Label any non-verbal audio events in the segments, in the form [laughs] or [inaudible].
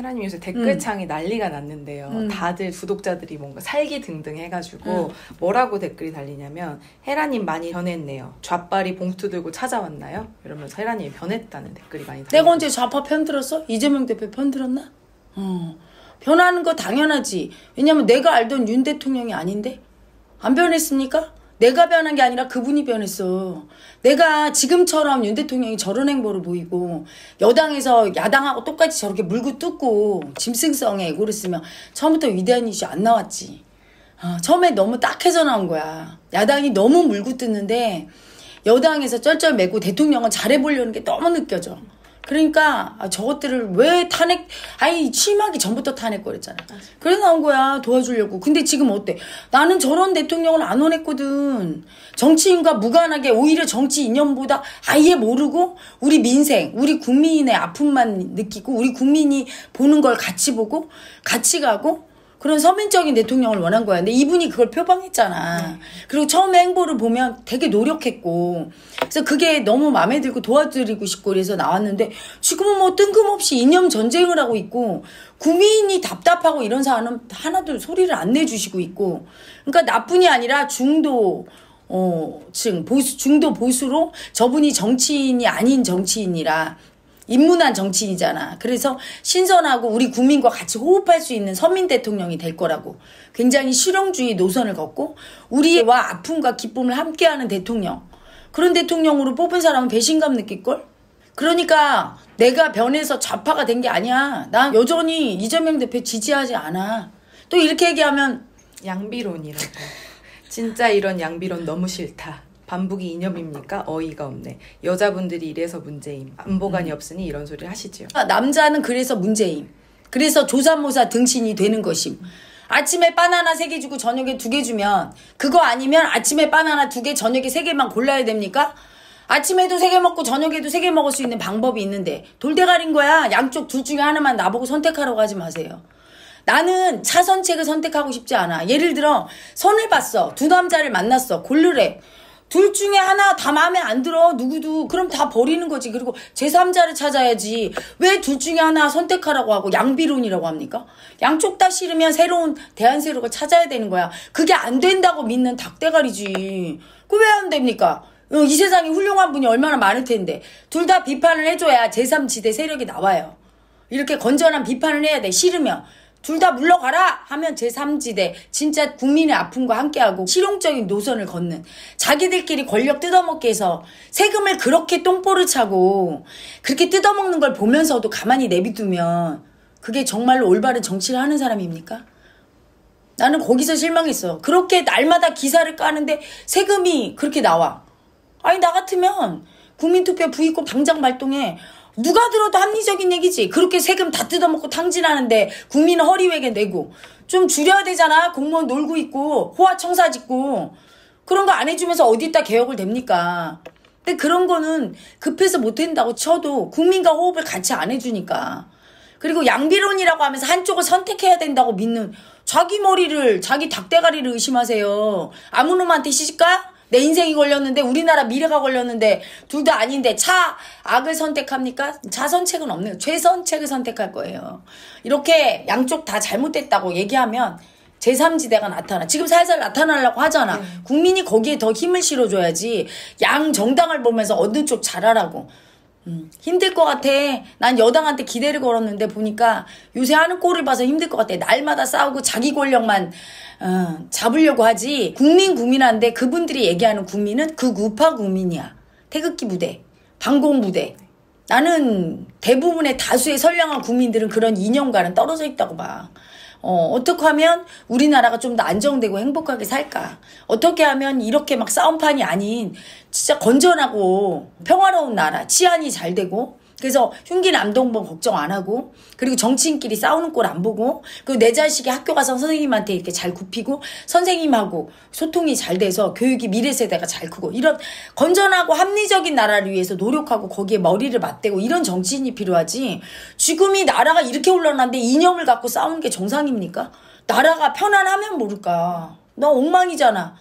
헤라님 요새 댓글창이 난리가 났는데요. 음. 다들 구독자들이 뭔가 살기 등등 해가지고 뭐라고 댓글이 달리냐면 헤라님 많이 변했네요. 좌빨이 봉투 들고 찾아왔나요? 이러면서 헤라님이 변했다는 댓글이 많이 달리고 내가 언제 좌파 편 들었어? 이재명 대표 편 들었나? 어. 변하는 거 당연하지. 왜냐면 내가 알던 윤 대통령이 아닌데? 안 변했습니까? 내가 변한 게 아니라 그분이 변했어. 내가 지금처럼 윤 대통령이 저런 행보를 보이고 여당에서 야당하고 똑같이 저렇게 물고 뜯고 짐승성의 애고를 쓰면 처음부터 위대한 이슈 안 나왔지. 어, 처음에 너무 딱해서 나온 거야. 야당이 너무 물고 뜯는데 여당에서 쩔쩔매고 대통령은 잘해보려는 게 너무 느껴져. 그러니까 아, 저것들을 왜 탄핵 아니 취임하기 전부터 탄핵거렸잖아. 그래서 나온 거야 도와주려고. 근데 지금 어때? 나는 저런 대통령을 안 원했거든. 정치인과 무관하게 오히려 정치 이념보다 아예 모르고 우리 민생, 우리 국민의 아픔만 느끼고 우리 국민이 보는 걸 같이 보고 같이 가고 그런 서민적인 대통령을 원한 거야. 근데 이분이 그걸 표방했잖아. 그리고 처음에 행보를 보면 되게 노력했고. 그래서 그게 너무 마음에 들고 도와드리고 싶고 그래서 나왔는데 지금은 뭐 뜬금없이 이념 전쟁을 하고 있고 국민이 답답하고 이런 사안은 하나도 소리를 안 내주시고 있고. 그러니까 나뿐이 아니라 중도 어, 층, 보수, 중도 보수로 저분이 정치인이 아닌 정치인이라 인문한 정치인이잖아. 그래서 신선하고 우리 국민과 같이 호흡할 수 있는 서민 대통령이 될 거라고. 굉장히 실용주의 노선을 걷고 우리와 아픔과 기쁨을 함께하는 대통령. 그런 대통령으로 뽑은 사람은 배신감 느낄걸? 그러니까 내가 변해서 좌파가 된 게 아니야. 난 여전히 이재명 대표 지지하지 않아. 또 이렇게 얘기하면 양비론이라고. 진짜 이런 양비론 너무 싫다. 반북이 이념입니까? 어이가 없네. 여자분들이 이래서 문제임. 안보관이 없으니 이런 소리 하시지요. 남자는 그래서 문제임. 그래서 조사모사 등신이 되는 것임. 아침에 바나나 세 개 주고 저녁에 두 개 주면 그거 아니면 아침에 바나나 두 개, 저녁에 세 개만 골라야 됩니까? 아침에도 세 개 먹고 저녁에도 세 개 먹을 수 있는 방법이 있는데 돌대가리인 거야. 양쪽 둘 중에 하나만 나보고 선택하라고 하지 마세요. 나는 차선책을 선택하고 싶지 않아. 예를 들어 선을 봤어. 두 남자를 만났어. 고르래. 둘 중에 하나 다 마음에 안 들어. 누구도. 그럼 다 버리는 거지. 그리고 제3자를 찾아야지. 왜 둘 중에 하나 선택하라고 하고 양비론이라고 합니까? 양쪽 다 싫으면 새로운 대안세로가 찾아야 되는 거야. 그게 안 된다고 믿는 닭대가리지. 그 왜 안 됩니까? 어, 이 세상에 훌륭한 분이 얼마나 많을 텐데. 둘 다 비판을 해줘야 제3지대 세력이 나와요. 이렇게 건전한 비판을 해야 돼. 싫으면. 둘 다 물러가라 하면 제3지대 진짜 국민의 아픔과 함께하고 실용적인 노선을 걷는 자기들끼리 권력 뜯어먹게 해서 세금을 그렇게 똥보를 차고 그렇게 뜯어먹는 걸 보면서도 가만히 내비두면 그게 정말로 올바른 정치를 하는 사람입니까? 나는 거기서 실망했어. 그렇게 날마다 기사를 까는데 세금이 그렇게 나와. 아니 나 같으면 국민투표 부의권 당장 발동해. 누가 들어도 합리적인 얘기지. 그렇게 세금 다 뜯어먹고 탕진하는데 국민은 허리웨게 내고 좀 줄여야 되잖아. 공무원 놀고 있고 호화청사 짓고 그런 거 안 해주면서 어디다 개혁을 됩니까? 근데 그런 거는 급해서 못 된다고 쳐도 국민과 호흡을 같이 안 해주니까. 그리고 양비론이라고 하면서 한쪽을 선택해야 된다고 믿는 자기 머리를 자기 닭대가리를 의심하세요. 아무 놈한테 시집가? 내 인생이 걸렸는데 우리나라 미래가 걸렸는데 둘 다 아닌데 차 악을 선택합니까? 자선책은 없네요. 최선책을 선택할 거예요. 이렇게 양쪽 다 잘못됐다고 얘기하면 제3지대가 나타나. 지금 살살 나타나려고 하잖아. 국민이 거기에 더 힘을 실어줘야지. 양 정당을 보면서 어느 쪽 잘하라고. 음, 힘들 것 같아. 난 여당한테 기대를 걸었는데 보니까 요새 하는 꼴을 봐서 힘들 것 같아. 날마다 싸우고 자기 권력만 어, 잡으려고 하지. 국민 국민한데 그분들이 얘기하는 국민은 그 우파 국민이야. 태극기 부대, 방공 부대. 나는 대부분의 다수의 선량한 국민들은 그런 이념과는 떨어져 있다고 봐. 어, 어떻게 하면 우리나라가 좀 더 안정되고 행복하게 살까? 어떻게 하면 이렇게 막 싸움판이 아닌 진짜 건전하고 평화로운 나라, 치안이 잘 되고 그래서 흉기 남동범 걱정 안 하고 그리고 정치인끼리 싸우는 꼴 안 보고 그리고 내 자식이 학교 가서 선생님한테 이렇게 잘 굽히고 선생님하고 소통이 잘 돼서 교육이 미래 세대가 잘 크고 이런 건전하고 합리적인 나라를 위해서 노력하고 거기에 머리를 맞대고 이런 정치인이 필요하지. 지금이 나라가 이렇게 올라났는데 이념을 갖고 싸우는 게 정상입니까? 나라가 편안하면 모를까. 너 엉망이잖아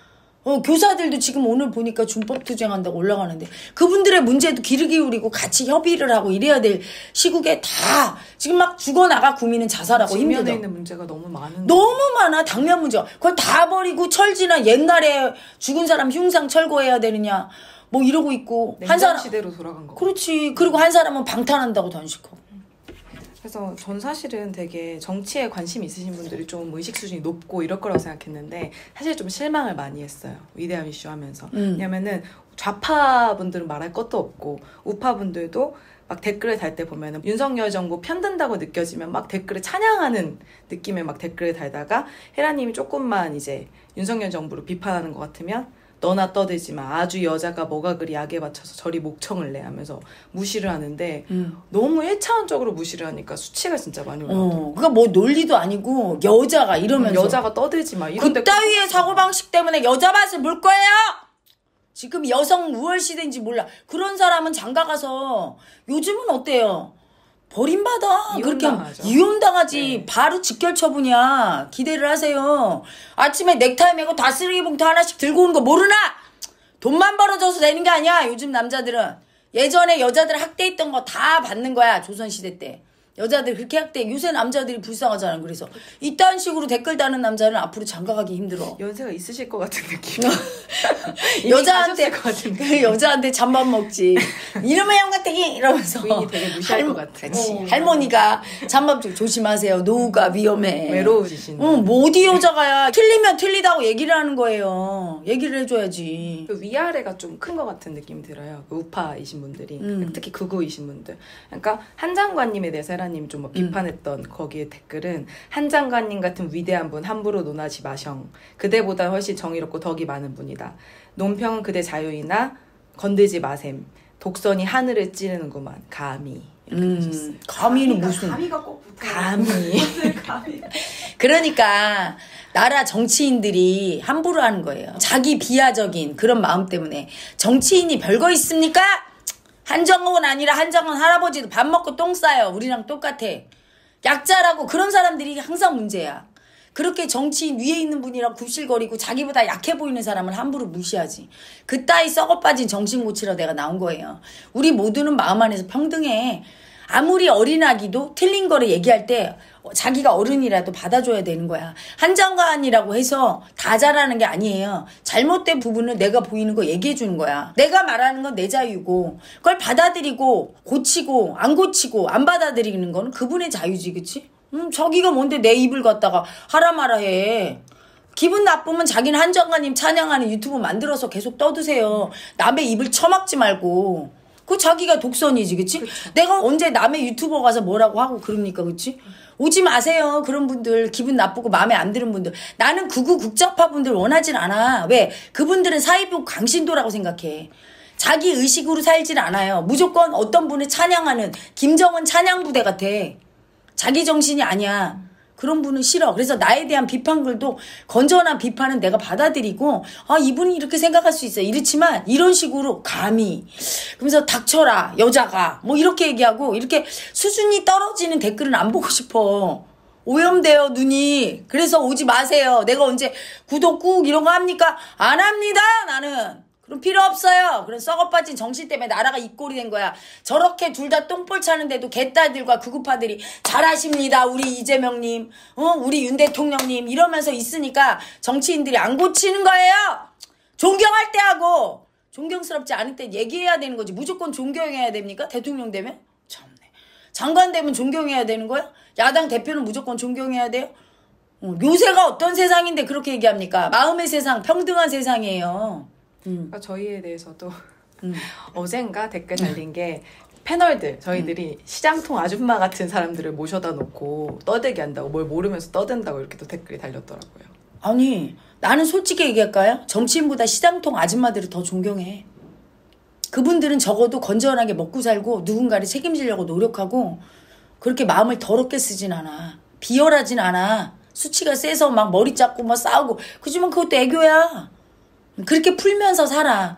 어, 교사들도 지금 오늘 보니까 준법 투쟁한다고 올라가는데 그분들의 문제도 귀를 기울이고 같이 협의를 하고 이래야 될 시국에 다 지금 막 죽어나가 국민은 자살하고 힘들어. 있는 문제가 너무 많은 너무 많아 당면 문제가 그걸 다 버리고 철지나 옛날에 죽은 사람 흉상 철거해야 되느냐 뭐 이러고 있고 한 사람 시대로 돌아간 거. 그렇지 그리고 한 사람은 방탄한다고 단식하고 그래서 전 사실은 되게 정치에 관심 있으신 분들이 좀 의식 수준이 높고 이럴 거라고 생각했는데 사실 좀 실망을 많이 했어요. 위대한 이슈 하면서. 음. 왜냐면은 좌파 분들은 말할 것도 없고 우파 분들도 막 댓글을 달 때 보면은 윤석열 정부 편든다고 느껴지면 막 댓글에 찬양하는 느낌의 막 댓글을 달다가 헤라님이 조금만 이제 윤석열 정부를 비판하는 것 같으면 너나 떠들지 마. 아주 여자가 뭐가 그리 약에 받쳐서 저리 목청을 내 하면서 무시를 하는데 음. 너무 일차원적으로 무시를 하니까 수치가 진짜 많이 올라가요. 어, 그니까 뭐 논리도 아니고 여자가 이러면서 여자가 떠들지 마. 이런데 그따위의 사고방식 때문에 여자 맛을 물 거예요! 지금 여성 우월 시대인지 몰라. 그런 사람은 장가 가서 요즘은 어때요? 버림받아. 그렇게 이혼당하죠. 이혼당하지. 네. 바로 직결 처분이야. 기대를 하세요. 아침에 넥타이 메고 다 쓰레기 봉투 하나씩 들고 오는 거 모르나? 돈만 벌어져서 되는 게 아니야. 요즘 남자들은. 예전에 여자들 학대했던 거 다 받는 거야. 조선시대 때. 여자들 그렇게 학대. 요새 남자들이 불쌍하잖아. 그래서 이딴 식으로 댓글 다는 남자는 앞으로 장가가기 힘들어. 연세가 있으실 것 같은 느낌. [laughs] 여자한테 그 느낌. [laughs] 여자한테 잠밥 먹지. 이름의 형같대기 이러면서 되게 무시할 것 같아. 그치. 어. 할머니가 잠밥 좀 조심하세요. 노후가 위험해. 외로우시신. 응, 뭐 어디 여자가야 틀리면 틀리다고 얘기를 하는 거예요. 얘기를 해줘야지. 그 위아래가 좀 큰 것 같은 느낌이 들어요. 그 우파이신 분들이 음. 특히 극우이신 분들. 그러니까 한 장관님에 대해서 헤라님이 좀뭐 비판했던 거기에 댓글은 한 장관님 같은 위대한 분 함부로 논하지 마셔. 그대보다 훨씬 정의롭고 덕이 많은 분이다. 논평은 그대 자유이나 건들지 마셈. 독선이 하늘을 찌르는구만. 감히. 음, 감히는 무슨. 가미가 꼭 붙어. [laughs] 감히. 그러니까 나라 정치인들이 함부로 하는 거예요. 자기 비하적인 그런 마음 때문에 정치인이 별거 있습니까? 한정은 아니라 한정은 할아버지도 밥 먹고 똥 싸요. 우리랑 똑같아. 약자라고 그런 사람들이 항상 문제야. 그렇게 정치인 위에 있는 분이랑 굽실거리고 자기보다 약해 보이는 사람을 함부로 무시하지. 그따위 썩어 빠진 정신 고치러 내가 나온 거예요. 우리 모두는 마음 안에서 평등해. 아무리 어린 아기도 틀린 거를 얘기할 때 자기가 어른이라도 받아줘야 되는 거야. 한장관이라고 해서 다 잘하는 게 아니에요. 잘못된 부분을 내가 보이는 거 얘기해 주는 거야. 내가 말하는 건 내 자유고 그걸 받아들이고 고치고 안 고치고 안 받아들이는 건 그분의 자유지, 그치? 음, 저기가 뭔데 내 입을 갖다가 하라 마라 해. 기분 나쁘면 자기는 한정관님 찬양하는 유튜브 만들어서 계속 떠드세요. 남의 입을 처막지 말고. 그 자기가 독선이지, 그치? 내가 언제 남의 유튜버 가서 뭐라고 하고 그럽니까, 그치? 오지 마세요. 그런 분들, 기분 나쁘고 마음에 안 드는 분들. 나는 극우 극좌파 분들 원하진 않아. 왜? 그분들은 사이비 강신도라고 생각해. 자기 의식으로 살질 않아요. 무조건 어떤 분을 찬양하는 김정은 찬양부대 같아. 자기 정신이 아니야. 그런 분은 싫어. 그래서 나에 대한 비판글도 건전한 비판은 내가 받아들이고 아 이분이 이렇게 생각할 수 있어. 이렇지만 이런 식으로 감히 그러면서 닥쳐라 여자가 뭐 이렇게 얘기하고 이렇게 수준이 떨어지는 댓글은 안 보고 싶어. 오염돼요 눈이. 그래서 오지 마세요. 내가 언제 구독 꾹 이런 거 합니까? 안 합니다 나는. 그럼 필요 없어요. 그런 썩어 빠진 정신 때문에 나라가 이 꼴이 된 거야. 저렇게 둘 다 똥볼 차는데도 개딸들과 극우파들이 잘하십니다. 우리 이재명님, 어, 우리 윤 대통령님 이러면서 있으니까 정치인들이 안 고치는 거예요. 존경할 때 하고 존경스럽지 않을 때 얘기해야 되는 거지. 무조건 존경해야 됩니까? 대통령 되면? 참네. 장관 되면 존경해야 되는 거야? 야당 대표는 무조건 존경해야 돼요? 어, 요새가 어떤 세상인데 그렇게 얘기합니까? 마음의 세상, 평등한 세상이에요. 음. 그러니까 저희에 대해서도 음. [laughs] 어젠가 댓글 달린 게 패널들 저희들이 음. 시장통 아줌마 같은 사람들을 모셔다 놓고 떠들게 한다고 뭘 모르면서 떠든다고 이렇게 또 댓글이 달렸더라고요. 아니 나는 솔직히 얘기할까요? 정치인보다 시장통 아줌마들을 더 존경해. 그분들은 적어도 건전하게 먹고 살고 누군가를 책임지려고 노력하고 그렇게 마음을 더럽게 쓰진 않아. 비열하진 않아. 수치가 세서 막 머리 잡고 막 싸우고 그지만 그것도 애교야. 그렇게 풀면서 살아.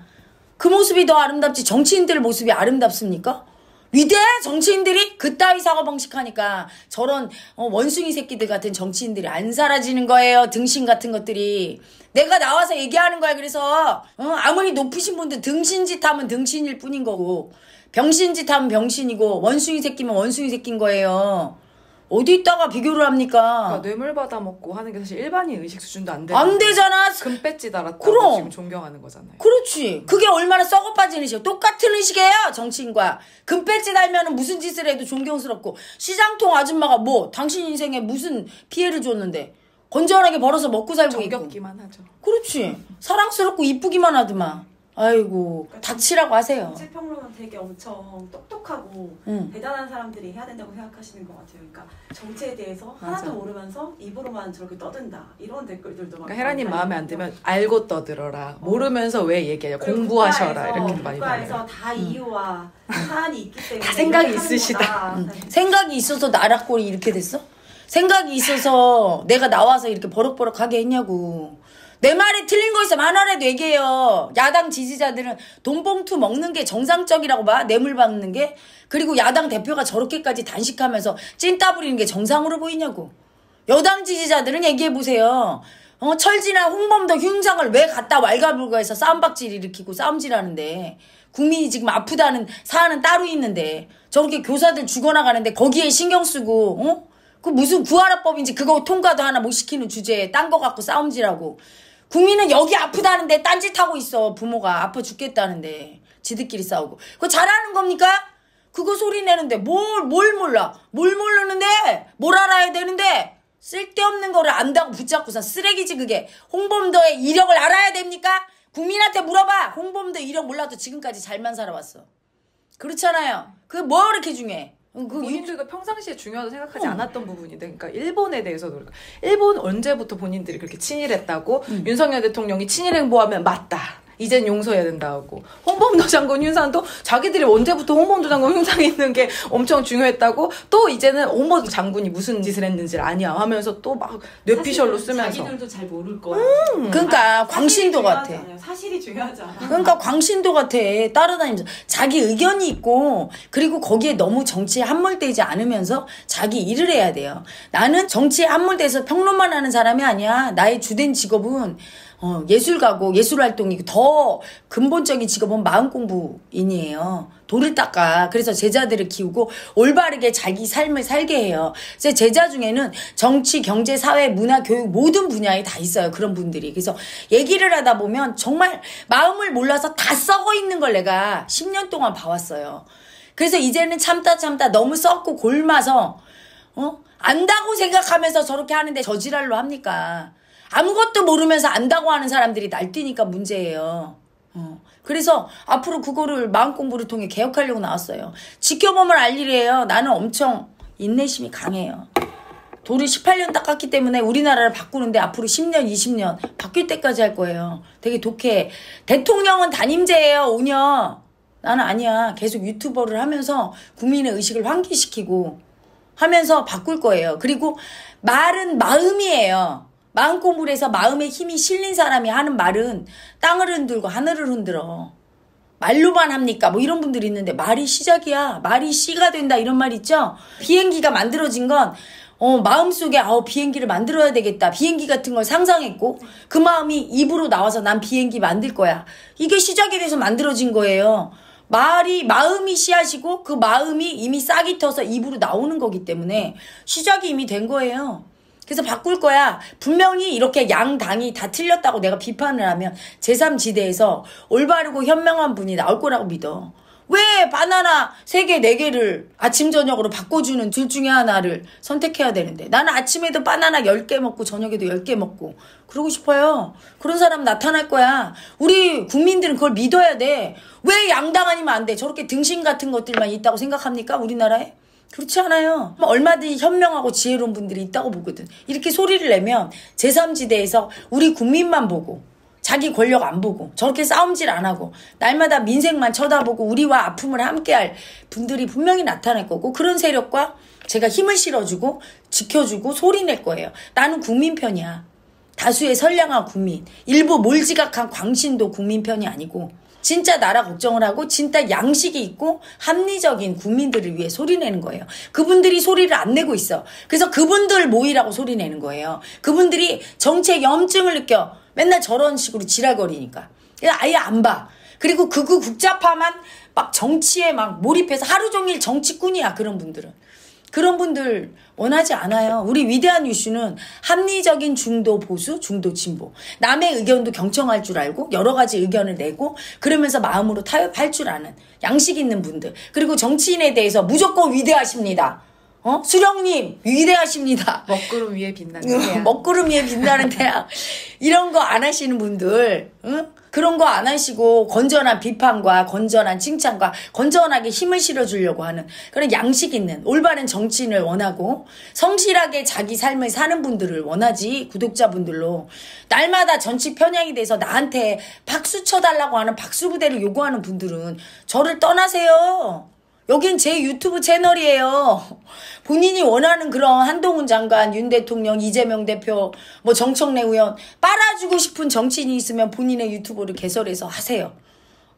그 모습이 더 아름답지 정치인들 모습이 아름답습니까? 위대 정치인들이 그따위 사고 방식 하니까 저런 어, 원숭이 새끼들 같은 정치인들이 안 사라지는 거예요. 등신 같은 것들이. 내가 나와서 얘기하는 거야. 그래서 어, 아무리 높으신 분들 등신짓 하면 등신일 뿐인 거고 병신짓 하면 병신이고 원숭이 새끼면 원숭이 새끼인 거예요. 어디 있다가 비교를 합니까? 그러니까 뇌물 받아 먹고 하는 게 사실 일반인 의식 수준도 안 되는 안 되잖아. 금 배지 달았다고 그럼. 지금 존경하는 거잖아요. 그렇지. 그게 얼마나 썩어 빠진 의식. 똑같은 의식이에요, 정치인과. 금 배지 달면은 무슨 짓을 해도 존경스럽고. 시장통 아줌마가 뭐, 당신 인생에 무슨 피해를 줬는데. 건전하게 벌어서 먹고 살고 있고. 정겹기만 하죠. 그렇지. 사랑스럽고 이쁘기만 하더만. 아이고, 닥치라고 하세요. 정치평론은 되게 엄청 똑똑하고 응. 대단한 사람들이 해야 된다고 생각하시는 것 같아요. 그러니까 정치에 대해서 맞아. 하나도 모르면서 입으로만 저렇게 떠든다 이런 댓글들도 많고. 그러니까 헤라님 마음에 안 들면 알고 떠들어라. 어. 모르면서 왜 얘기해요? 그리고 공부하셔라. 국가에서- 이렇게 많이 국가에서. 다 이유와 사안이 있기 때문에 다 생각이 있으시다. 거다. 생각이 있어서 나락골이 이렇게 됐어? 생각이 있어서 내가 나와서 이렇게 버럭버럭하게 했냐고. 내 말이 틀린 거 있으면 하나라도 얘기해요. 야당 지지자들은 돈봉투 먹는 게 정상적이라고 봐. 뇌물 받는 게. 그리고 야당 대표가 저렇게까지 단식하면서 찐따 부리는 게 정상으로 보이냐고. 여당 지지자들은 얘기해보세요. 어, 철지나 홍범도 흉상을 왜 갖다 왈가불가해서 싸움박질 일으키고 싸움질하는데 국민이 지금 아프다는 사안은 따로 있는데 저렇게 교사들 죽어나가는데 거기에 신경 쓰고 어? 그 무슨 구하라법인지 그거 통과도 하나 못 시키는 주제에 딴 거 갖고 싸움질하고 국민은 여기 아프다는데 딴짓하고 있어 부모가 아파 죽겠다는데 지들끼리 싸우고 그거 잘하는 겁니까? 그거 소리 내는데 뭘, 뭘 몰라? 뭘 모르는데? 뭘 알아야 되는데? 쓸데없는 거를 안다고 붙잡고서 쓰레기지 그게. 홍범도의 이력을 알아야 됩니까? 국민한테 물어봐. 홍범도 이력 몰라도 지금까지 잘만 살아왔어. 그렇잖아요. 그게 뭐 그렇게 중요해? 그 유- 본인들도 평상시에 중요하다고 생각하지 어. 않았던 부분인데, 그러니까 일본에 대해서도 일본 언제부터 본인들이 그렇게 친일했다고 음. 윤석열 대통령이 친일 행보하면 맞다. 이젠 용서해야 된다고. 홍범도 장군 흉상도 자기들이 언제부터 홍범도 장군 흉상이 있는 게 엄청 중요했다고 또 이제는 홍범도 장군이 무슨 짓을 했는지를 아니야 하면서 또 막 뇌피셜로 쓰면서 자기들도 잘 모를 거야. 그러니까 광신도 같아. 사실이 중요하지 않아. 그러니까 광신도 같아. 따라다니면서. 자기 의견이 있고, 그리고 거기에 너무 정치에 함몰되지 않으면서 자기 일을 해야 돼요. 나는 정치에 함몰돼서 평론만 하는 사람이 아니야. 나의 주된 직업은 어, 예술가고 예술 활동이고 더 근본적인 직업은 마음 공부인이에요. 돌을 닦아. 그래서 제자들을 키우고 올바르게 자기 삶을 살게 해요. 제 제자 중에는 정치, 경제, 사회, 문화, 교육 모든 분야에 다 있어요. 그런 분들이. 그래서 얘기를 하다 보면 정말 마음을 몰라서 다 썩어 있는 걸 내가 10년 동안 봐왔어요. 그래서 이제는 참다 참다 너무 썩고 골마서 어? 안다고 생각하면서 저렇게 하는데 저지랄로 합니까? 아무것도 모르면서 안다고 하는 사람들이 날뛰니까 문제예요. 어. 그래서 앞으로 그거를 마음 공부를 통해 개혁하려고 나왔어요. 지켜보면 알 일이에요. 나는 엄청 인내심이 강해요. 돌을 18년 닦았기 때문에 우리나라를 바꾸는데 앞으로 10년, 20년 바뀔 때까지 할 거예요. 되게 독해. 대통령은 단임제예요, 5년. 나는 아니야. 계속 유튜버를 하면서 국민의 의식을 환기시키고 하면서 바꿀 거예요. 그리고 말은 마음이에요. 마음 공부를 해서 마음에 힘이 실린 사람이 하는 말은 땅을 흔들고 하늘을 흔들어. 말로만 합니까? 뭐 이런 분들이 있는데 말이 시작이야. 말이 씨가 된다 이런 말 있죠? 비행기가 만들어진 건 어, 마음속에 아우 비행기를 만들어야 되겠다. 비행기 같은 걸 상상했고 그 마음이 입으로 나와서 난 비행기 만들 거야. 이게 시작이 돼서 만들어진 거예요. 말이 마음이 씨앗이고 그 마음이 이미 싹이 터서 입으로 나오는 거기 때문에 시작이 이미 된 거예요. 그래서 바꿀 거야. 분명히 이렇게 양당이 다 틀렸다고 내가 비판을 하면 제3지대에서 올바르고 현명한 분이 나올 거라고 믿어. 왜 바나나 3개, 4개를 아침, 저녁으로 바꿔주는 둘 중에 하나를 선택해야 되는데. 나는 아침에도 바나나 10개 먹고 저녁에도 10개 먹고. 그러고 싶어요. 그런 사람 나타날 거야. 우리 국민들은 그걸 믿어야 돼. 왜 양당 아니면 안 돼? 저렇게 등신 같은 것들만 있다고 생각합니까? 우리나라에? 그렇지 않아요. 얼마든지 현명하고 지혜로운 분들이 있다고 보거든. 이렇게 소리를 내면 제3지대에서 우리 국민만 보고 자기 권력 안 보고 저렇게 싸움질 안 하고 날마다 민생만 쳐다보고 우리와 아픔을 함께할 분들이 분명히 나타날 거고 그런 세력과 제가 힘을 실어주고 지켜주고 소리낼 거예요. 나는 국민 편이야. 다수의 선량한 국민, 일부 몰지각한 광신도 국민 편이 아니고 진짜 나라 걱정을 하고 진짜 양식이 있고 합리적인 국민들을 위해 소리내는 거예요. 그분들이 소리를 안 내고 있어. 그래서 그분들 모이라고 소리내는 거예요. 그분들이 정책 염증을 느껴. 맨날 저런 식으로 지랄거리니까. 아예 안 봐. 그리고 극우 국자파만 막 정치에 막 몰입해서 하루 종일 정치꾼이야. 그런 분들은. 그런 분들 원하지 않아요. 우리 위대한 유슈는 합리적인 중도 보수, 중도 진보. 남의 의견도 경청할 줄 알고 여러 가지 의견을 내고 그러면서 마음으로 타협할 줄 아는 양식 있는 분들. 그리고 정치인에 대해서 무조건 위대하십니다. 어? 수령님 위대하십니다. [laughs] 먹구름 위에 빛나는 태양. 먹구름 위에 빛나는 [laughs] 태양. 이런 거 안 하시는 분들, 응? 그런 거 안 하시고 건전한 비판과 건전한 칭찬과 건전하게 힘을 실어주려고 하는 그런 양식 있는 올바른 정치인을 원하고 성실하게 자기 삶을 사는 분들을 원하지 구독자분들로 날마다 정치 편향이 돼서 나한테 박수 쳐달라고 하는 박수 부대를 요구하는 분들은 저를 떠나세요. 여긴 제 유튜브 채널이에요. 본인이 원하는 그런 한동훈 장관, 윤 대통령, 이재명 대표, 뭐 정청래 의원 빨아주고 싶은 정치인이 있으면 본인의 유튜브를 개설해서 하세요.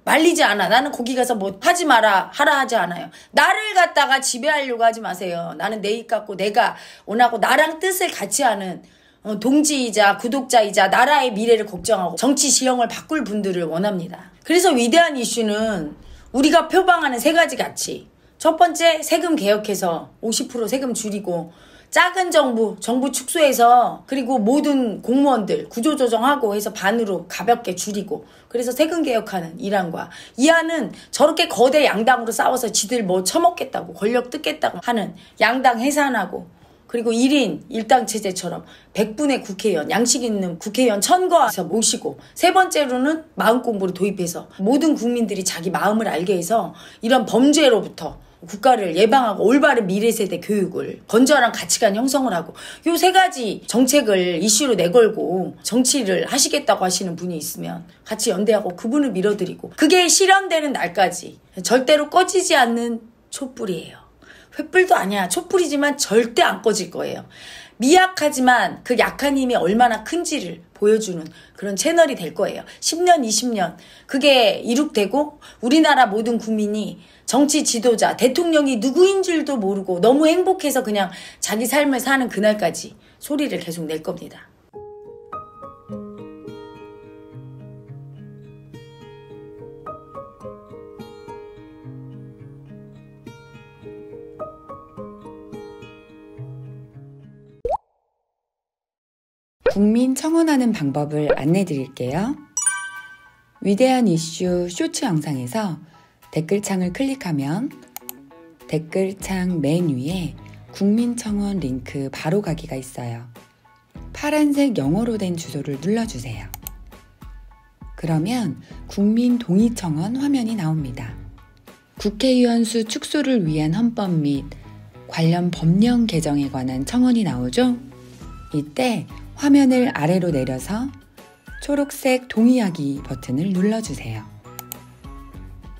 말리지 않아. 나는 거기 가서 뭐 하지 마라, 하라 하지 않아요. 나를 갖다가 지배하려고 하지 마세요. 나는 내 입 갖고 내가 원하고 나랑 뜻을 같이 하는 어, 동지이자 구독자이자 나라의 미래를 걱정하고 정치 지형을 바꿀 분들을 원합니다. 그래서 위대한 이슈는 우리가 표방하는 세 가지 가치. 첫 번째, 세금 개혁해서 50% 세금 줄이고, 작은 정부, 정부 축소해서, 그리고 모든 공무원들 구조조정하고 해서 반으로 가볍게 줄이고, 그래서 세금 개혁하는 이란과 이안은 저렇게 거대 양당으로 싸워서 지들 뭐 처먹겠다고, 권력 뜯겠다고 하는 양당 해산하고, 그리고 1인 1당 체제처럼 100분의 국회의원, 양식 있는 국회의원 천거해서 모시고 세 번째로는 마음 공부를 도입해서 모든 국민들이 자기 마음을 알게 해서 이런 범죄로부터 국가를 예방하고 올바른 미래 세대 교육을 건전한 가치관 형성을 하고 요 세 가지 정책을 이슈로 내걸고 정치를 하시겠다고 하시는 분이 있으면 같이 연대하고 그분을 밀어드리고 그게 실현되는 날까지 절대로 꺼지지 않는 촛불이에요. 횃불도 아니야. 촛불이지만 절대 안 꺼질 거예요. 미약하지만 그 약한 힘이 얼마나 큰지를 보여주는 그런 채널이 될 거예요. 10년, 20년. 그게 이룩되고 우리나라 모든 국민이 정치 지도자, 대통령이 누구인 줄도 모르고 너무 행복해서 그냥 자기 삶을 사는 그날까지 소리를 계속 낼 겁니다. 청원하는 방법을 안내 드릴게요. 위대한 이슈 쇼츠 영상에서 댓글창을 클릭하면 댓글창 맨 위에 국민 청원 링크 바로 가기가 있어요. 파란색 영어로 된 주소를 눌러주세요. 그러면 국민 동의 청원 화면이 나옵니다. 국회의원 수 축소를 위한 헌법 및 관련 법령 개정에 관한 청원이 나오죠? 이때 화면을 아래로 내려서 초록색 동의하기 버튼을 눌러주세요.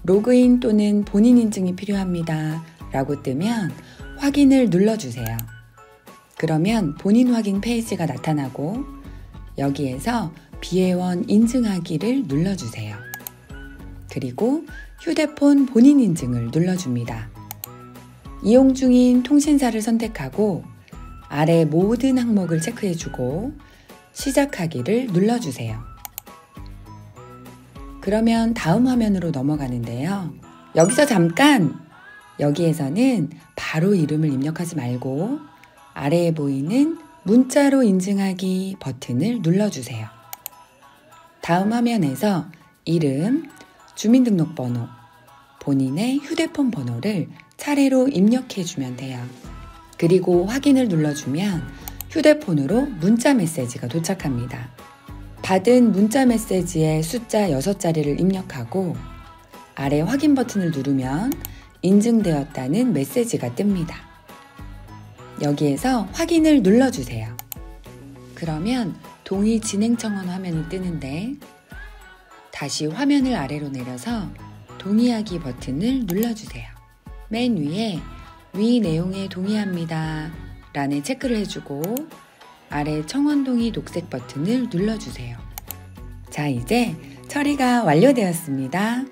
로그인 또는 본인 인증이 필요합니다. 라고 뜨면 확인을 눌러주세요. 그러면 본인 확인 페이지가 나타나고 여기에서 비회원 인증하기를 눌러주세요. 그리고 휴대폰 본인 인증을 눌러줍니다. 이용 중인 통신사를 선택하고 아래 모든 항목을 체크해주고 시작하기를 눌러주세요. 그러면 다음 화면으로 넘어가는데요. 여기서 잠깐! 여기에서는 바로 이름을 입력하지 말고 아래에 보이는 문자로 인증하기 버튼을 눌러주세요. 다음 화면에서 이름, 주민등록번호, 본인의 휴대폰 번호를 차례로 입력해 주면 돼요. 그리고 확인을 눌러주면 휴대폰으로 문자 메시지가 도착합니다. 받은 문자 메시지의 숫자 6자리를 입력하고 아래 확인 버튼을 누르면 인증되었다는 메시지가 뜹니다. 여기에서 확인을 눌러주세요. 그러면 동의 진행 청원 화면이 뜨는데 다시 화면을 아래로 내려서 동의하기 버튼을 눌러주세요. 맨 위에 위 내용에 동의합니다. 라는 체크를 해주고 아래 청원 동의 녹색 버튼을 눌러주세요. 자, 이제 처리가 완료되었습니다.